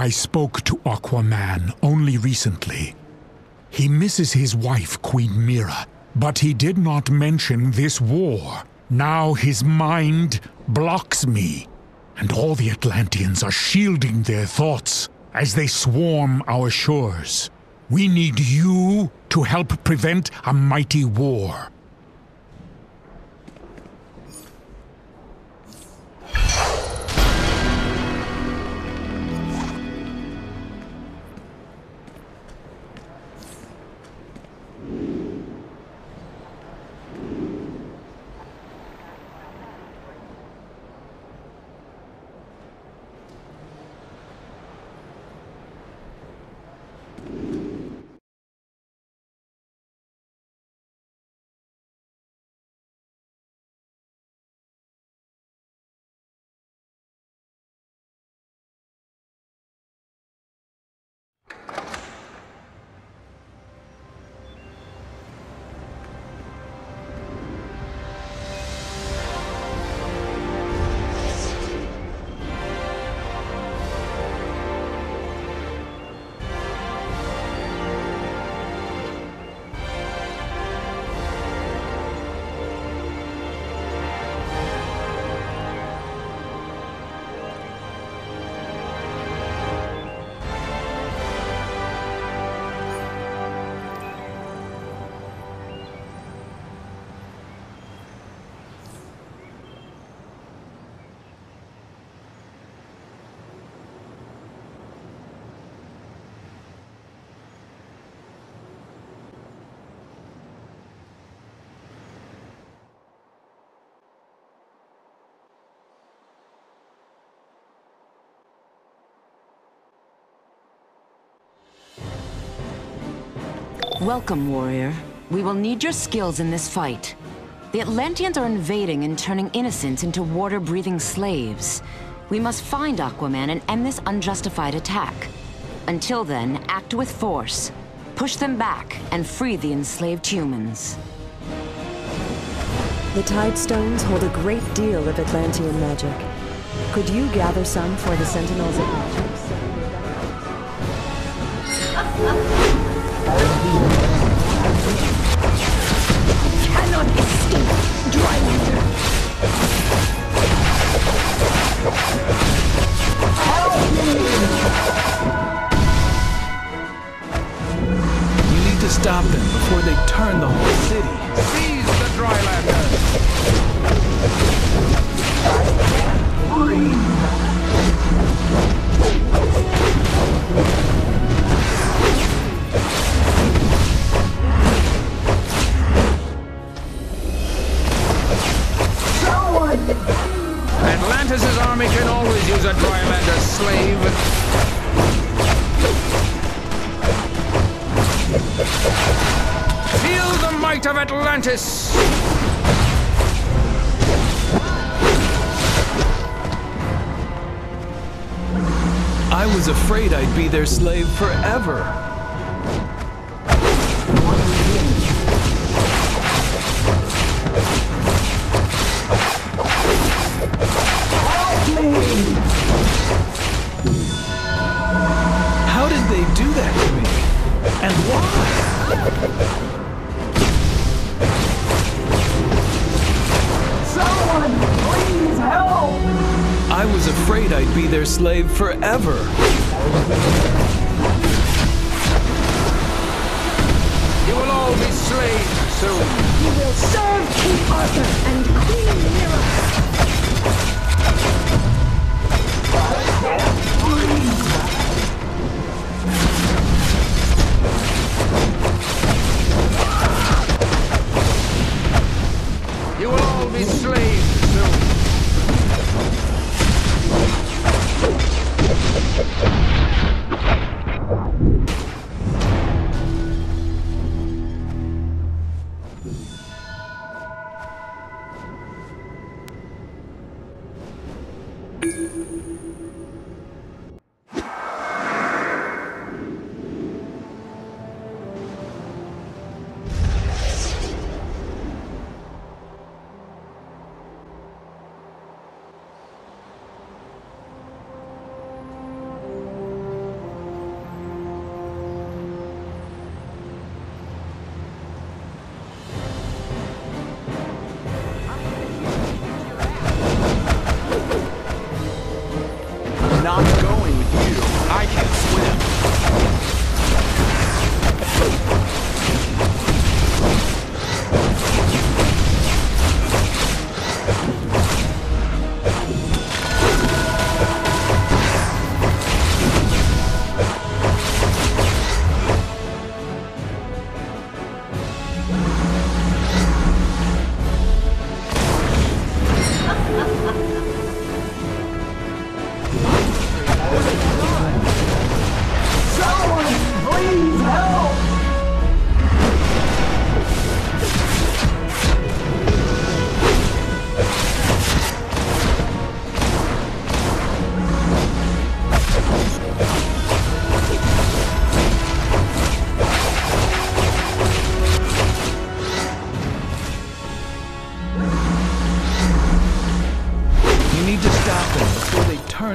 I spoke to Aquaman only recently. He misses his wife, Queen Mera, but he did not mention this war. Now his mind blocks me, and all the Atlanteans are shielding their thoughts as they swarm our shores. We need you to help prevent a mighty war. Welcome, warrior. We will need your skills in this fight. The Atlanteans are invading and turning innocents into water-breathing slaves. We must find Aquaman and end this unjustified attack. Until then, act with force. Push them back and free the enslaved humans. The Tidestones hold a great deal of Atlantean magic. Could you gather some for the Sentinels of You need to stop them before they turn the whole city. Seize the Drylander! Atlantis' slave. Feel the might of Atlantis! I was afraid I'd be their slave forever. Slave forever.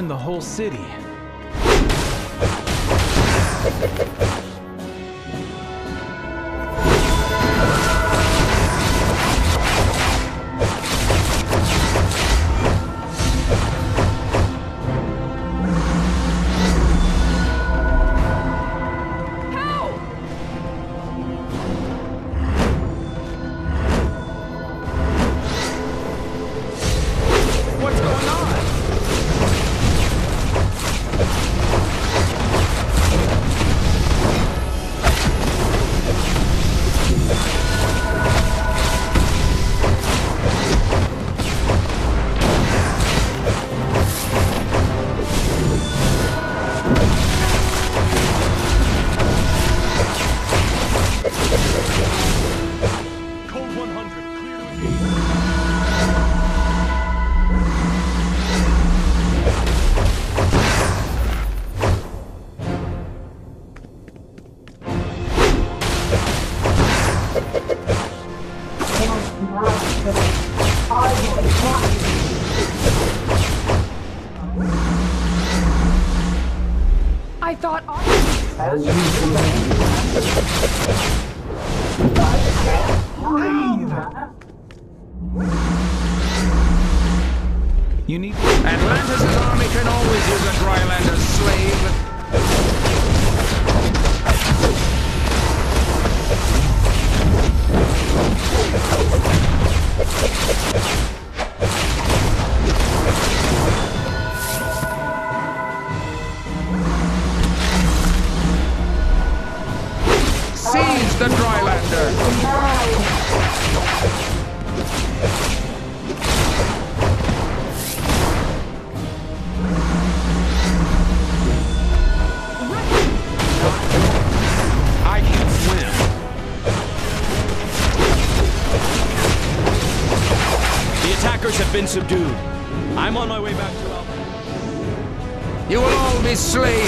The whole city. You need Atlantis' army can always use a Drylander slave. Subdued. I'm on my way back to Alpha. You will all be slaves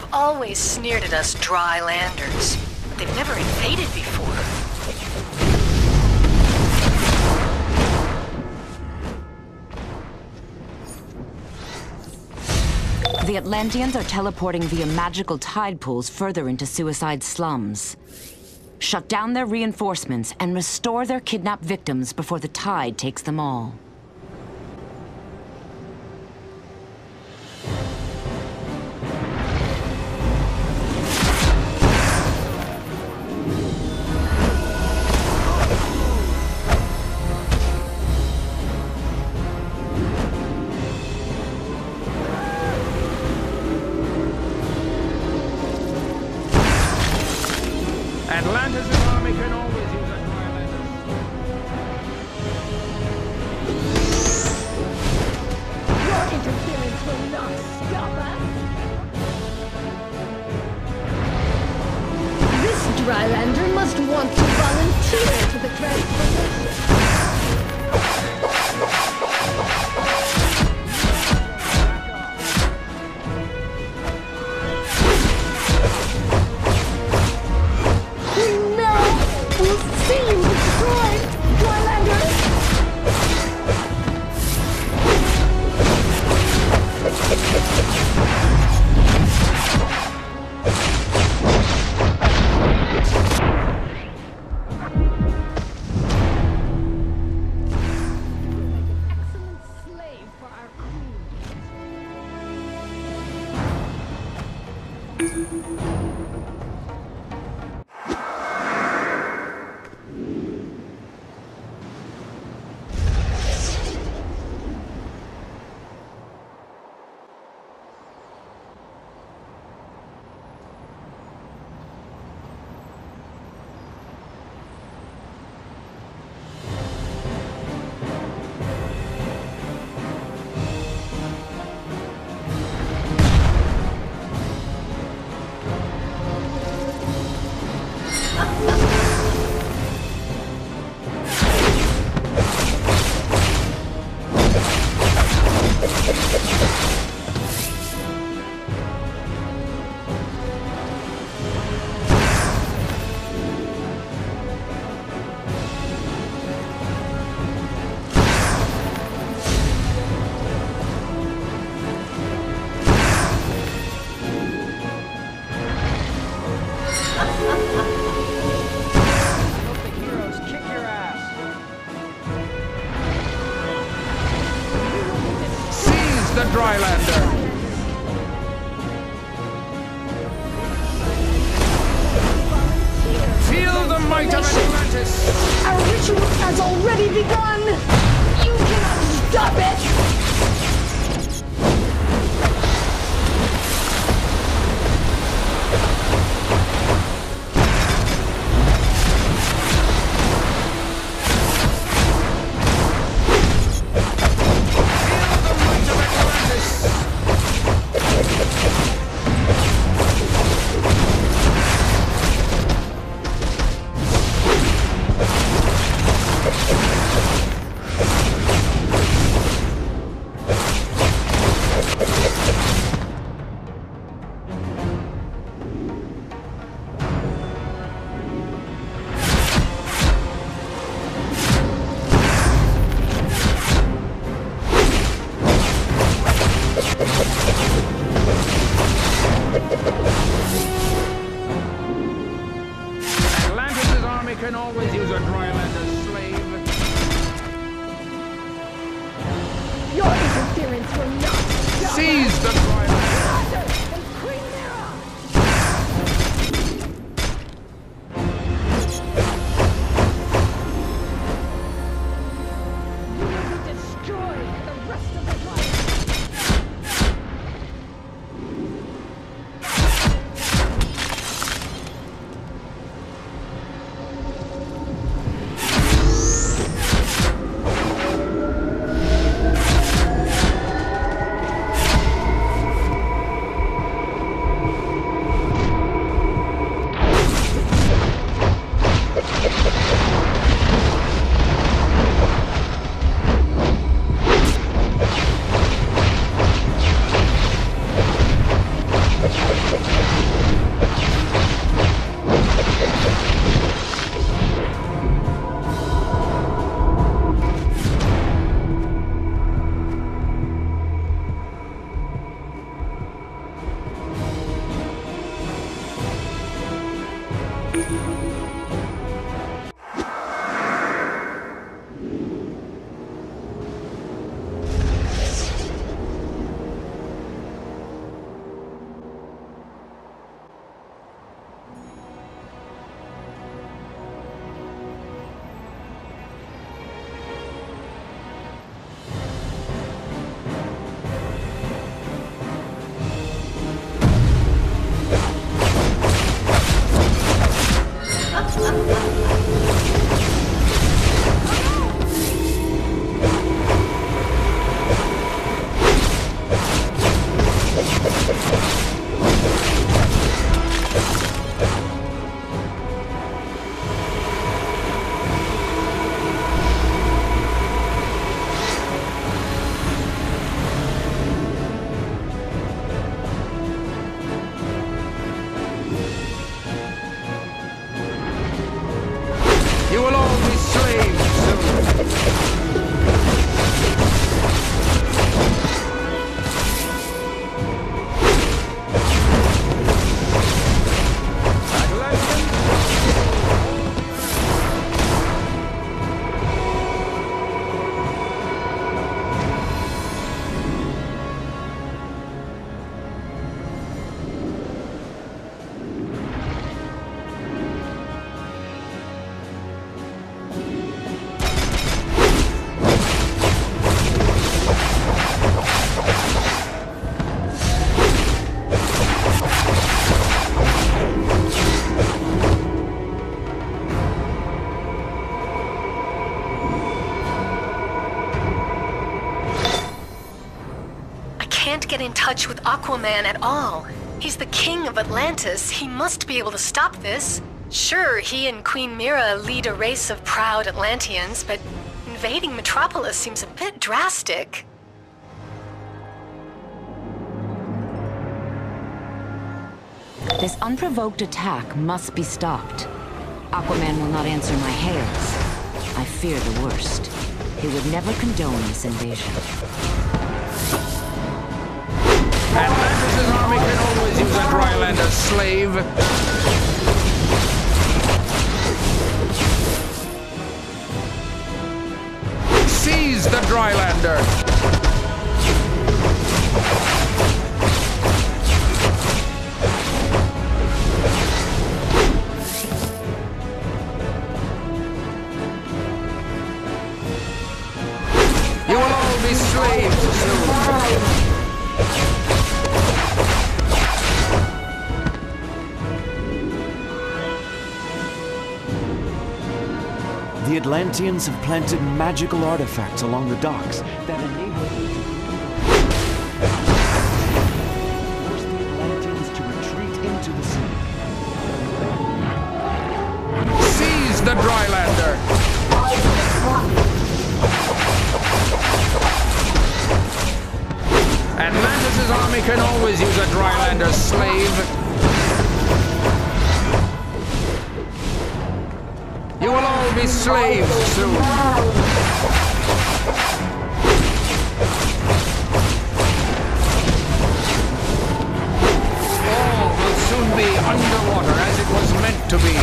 they've always sneered at us Drylanders. They've never invaded before. The Atlanteans are teleporting via magical tide pools further into Suicide slums. Shut down their reinforcements and restore their kidnapped victims before the tide takes them all. Always touch with Aquaman at all. He's the king of Atlantis. He must be able to stop this. Sure, he and Queen Mera lead a race of proud Atlanteans, but invading Metropolis seems a bit drastic. This unprovoked attack must be stopped. Aquaman will not answer my hails. I fear the worst. He would never condone this invasion. Atlantis' army can always use a slave. Seize the Drylander! Atlanteans have planted magical artifacts along the docks that enable them to retreat into the sea. Seize the Drylander! Atlantis' army can always use a Drylander slave. Be slaves soon. All will soon be underwater as it was meant to be.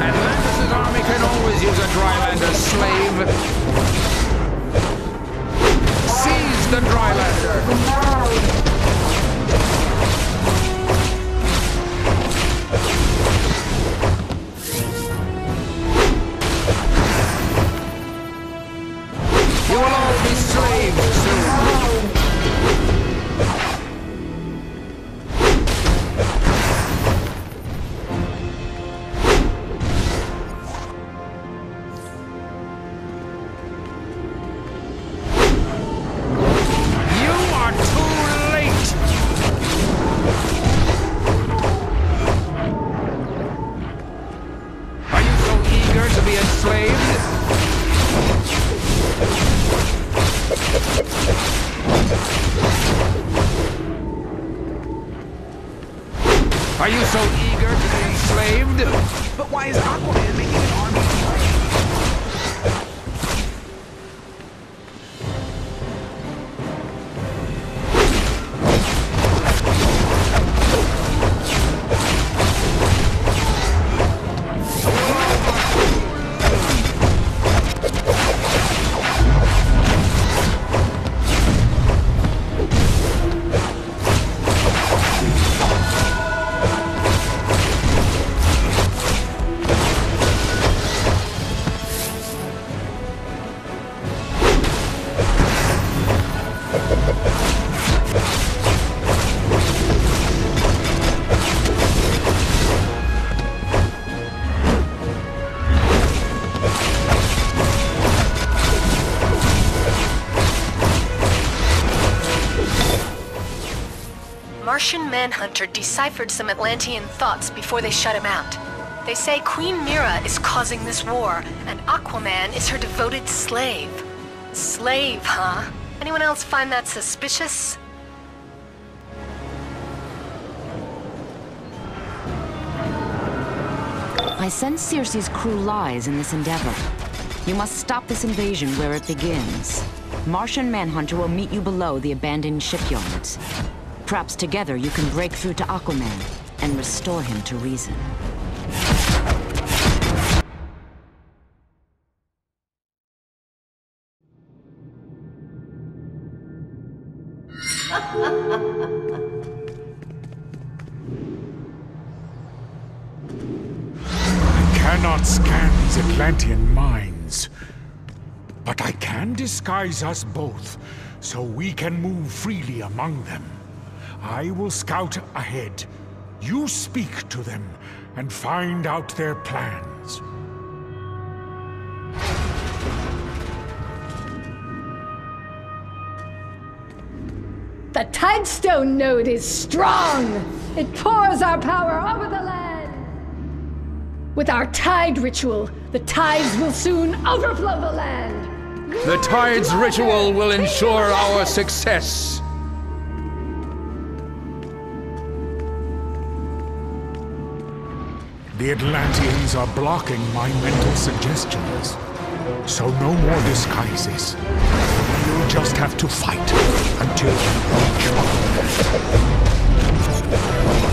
Atlantis' army can always use a Drylander slave. The Drylander! Manhunter deciphered some Atlantean thoughts before they shut him out. They say Queen Mera is causing this war, and Aquaman is her devoted slave. Slave, huh? Anyone else find that suspicious? I sense Circe's crew lies in this endeavor. You must stop this invasion where it begins. Martian Manhunter will meet you below the abandoned shipyards. Perhaps together you can break through to Aquaman and restore him to reason. I cannot scan these Atlantean minds. But I can disguise us both, so we can move freely among them. I will scout ahead. You speak to them, and find out their plans. The Tidestone node is strong! It pours our power over the land! With our tide ritual, the tides will soon overflow the land! The tides ritual will ensure our success. The Atlanteans are blocking my mental suggestions. So no more disguises. You'll just have to fight until you reach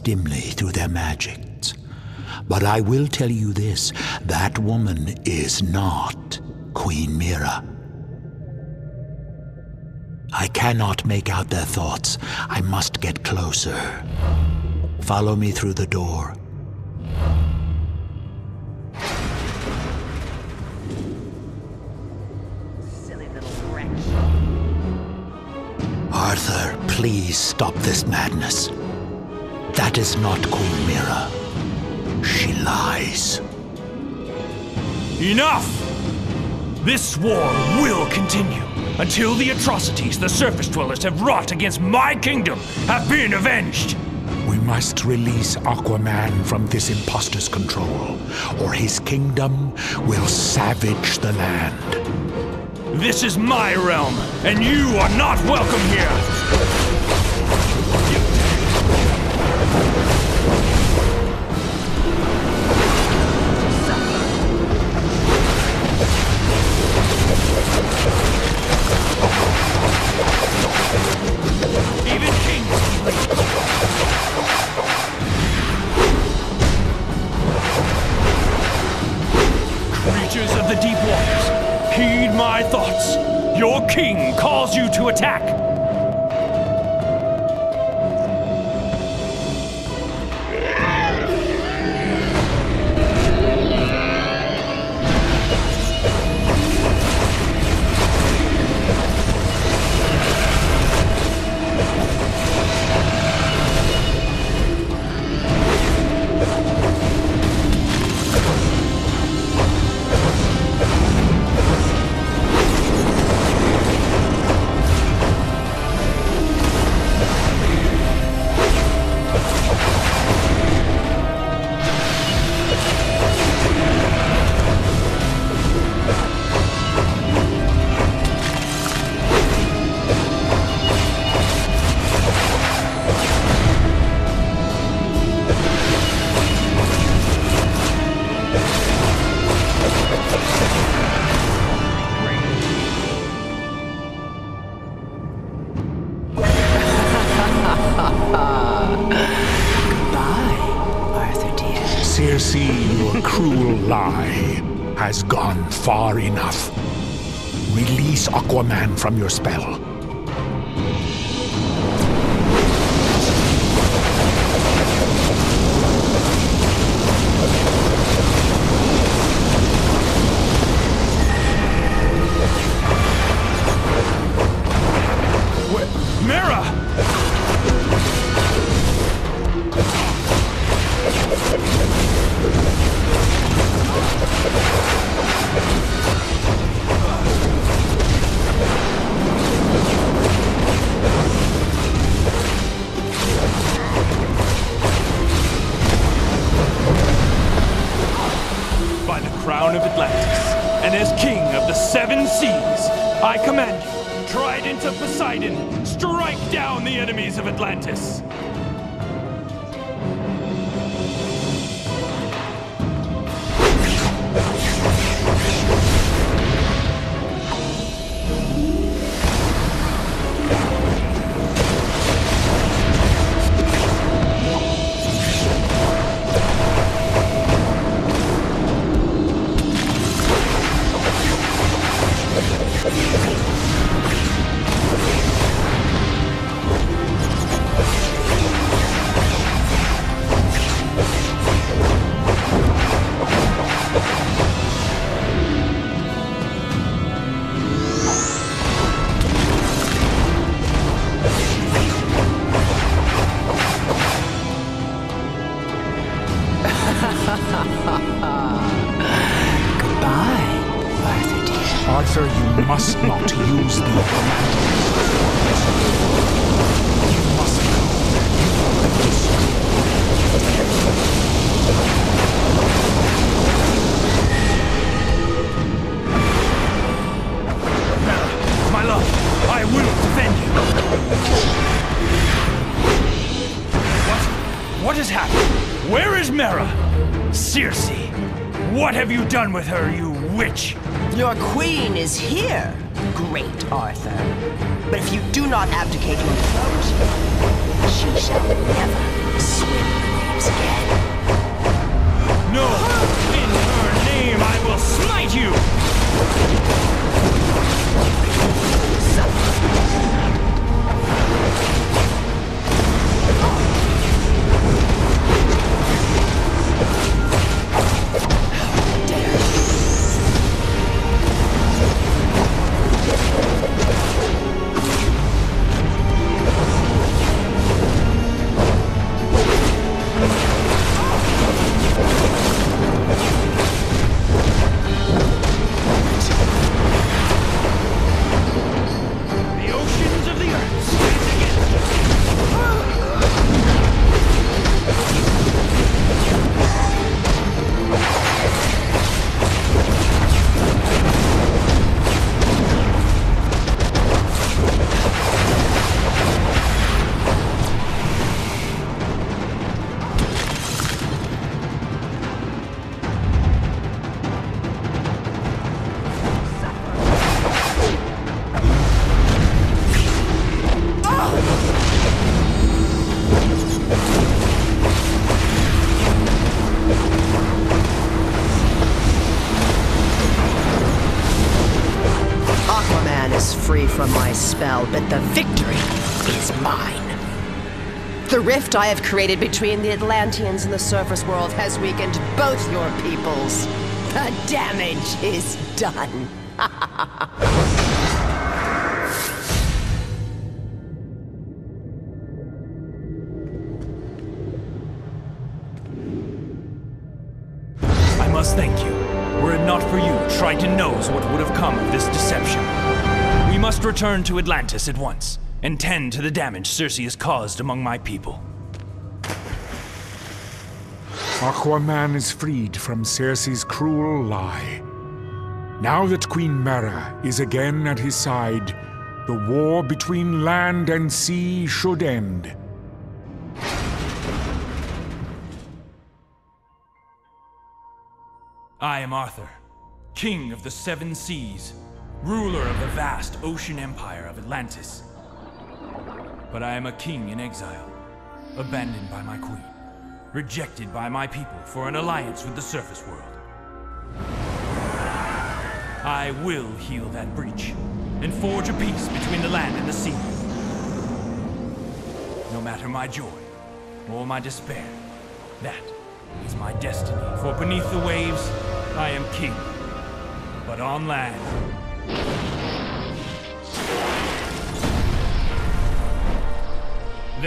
dimly through their magics. But I will tell you this that woman is not Queen Mera. I cannot make out their thoughts. I must get closer. Follow me through the door. Silly little wretch. Arthur, please stop this madness. That is not Queen Mera. She lies. Enough! This war will continue until the atrocities the surface dwellers have wrought against my kingdom have been avenged. We must release Aquaman from this impostor's control, or his kingdom will savage the land. This is my realm, and you are not welcome here! From your spell. I command you, trident of Poseidon, strike down the enemies of Atlantis. Must not use the Aquaman. You must go. You will destroy. My love, I will defend you. What? What has happened? Where is Mera? Circe, what have you done with her, you witch? Your queen is here. Great, Arthur. But if you do not abdicate your throat, she shall never swim the waves again. No! In her name, I will smite you! The spell, but the victory is mine. The rift I have created between the Atlanteans and the surface world has weakened both your peoples. The damage is done. return to Atlantis at once, and tend to the damage Circe has caused among my people. Aquaman is freed from Circe's cruel lie. Now that Queen Mera is again at his side, the war between land and sea should end. I am Arthur, king of the seven seas, ruler of the vast ocean empire of Atlantis. But I am a king in exile, abandoned by my queen, rejected by my people for an alliance with the surface world. I will heal that breach and forge a peace between the land and the sea. No matter my joy or my despair, that is my destiny. For beneath the waves, I am king. But on land,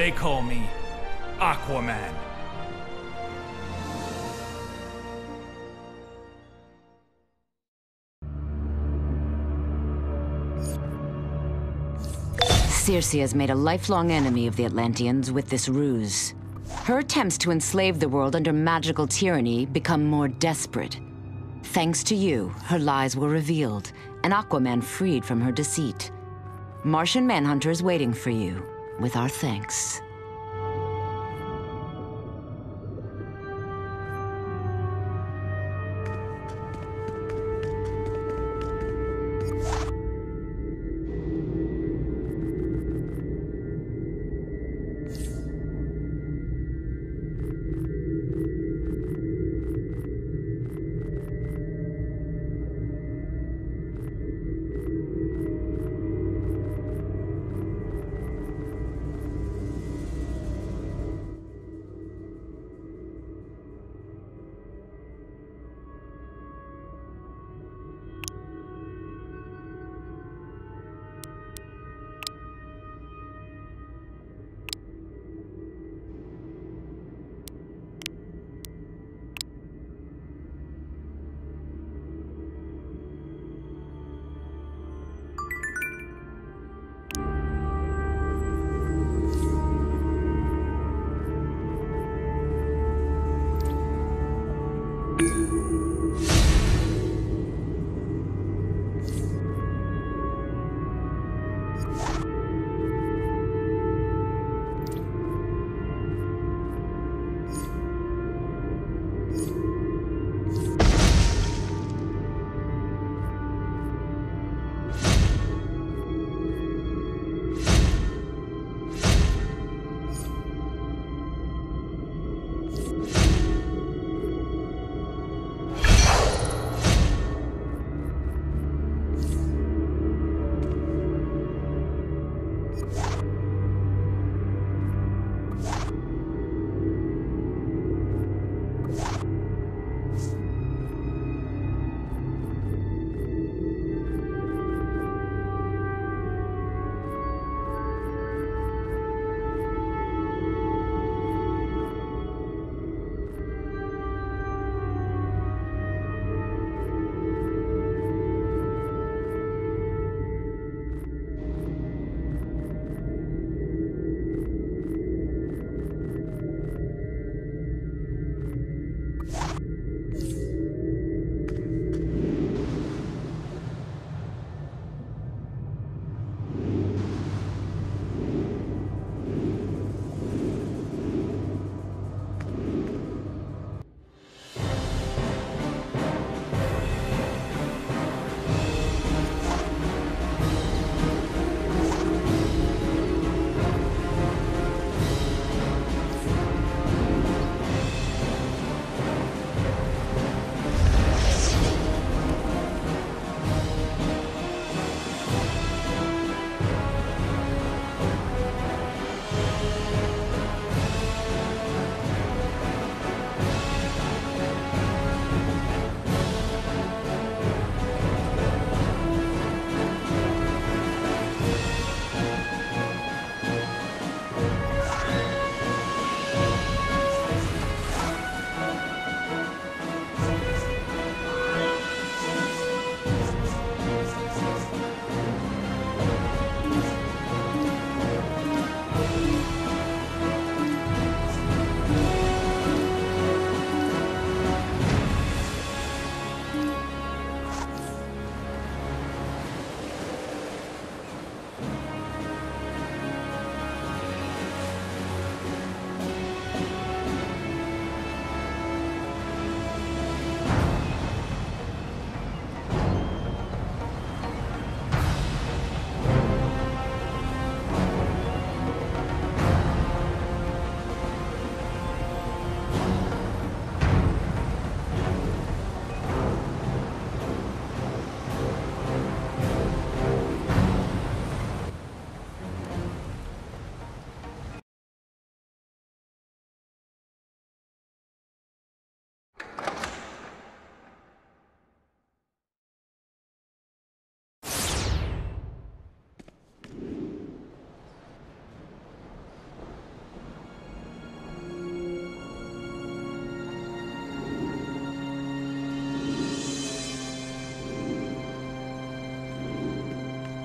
they call me Aquaman. Circe has made a lifelong enemy of the Atlanteans with this ruse. Her attempts to enslave the world under magical tyranny become more desperate. Thanks to you, her lies were revealed, and Aquaman freed from her deceit. Martian Manhunter is waiting for you, with our thanks.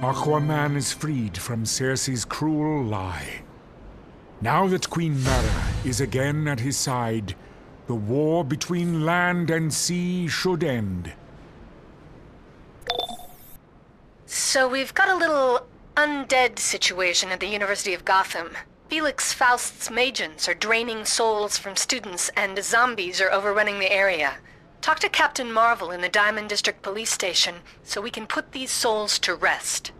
Aquaman is freed from Circe's cruel lie. Now that Queen Mera is again at his side, the war between land and sea should end. So we've got a little undead situation at the University of Gotham. Felix Faust's Magians are draining souls from students, and zombies are overrunning the area. Talk to Captain Marvel in the Diamond District Police Station so we can put these souls to rest.